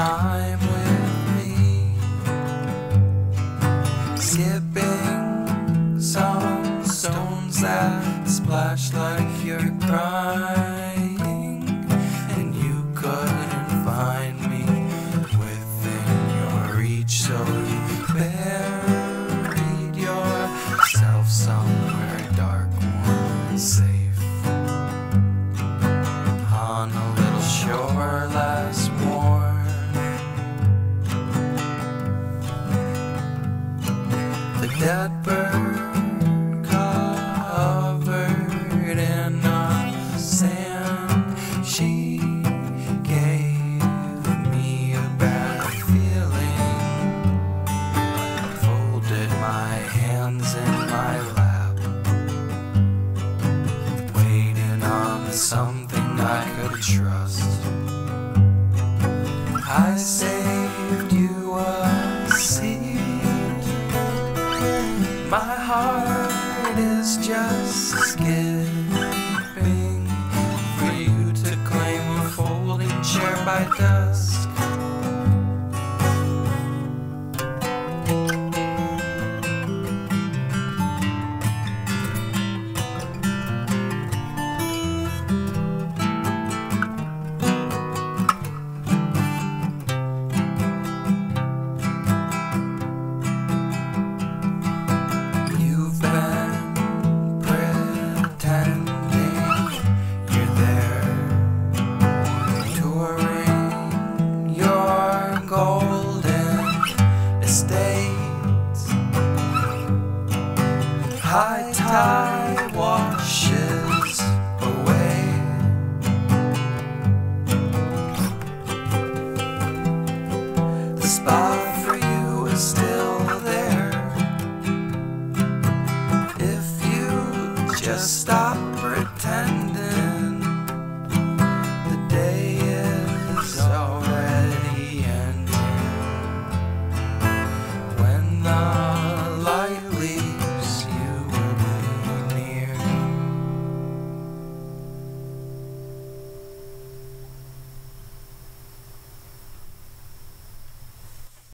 나 The dead bird covered in a sand. She gave me a bad feeling. Folded my hands in my lap, waiting on something I could trust. I saved My heart is just skipping for you to claim a folding chair by dusk. tide washes away. The spot.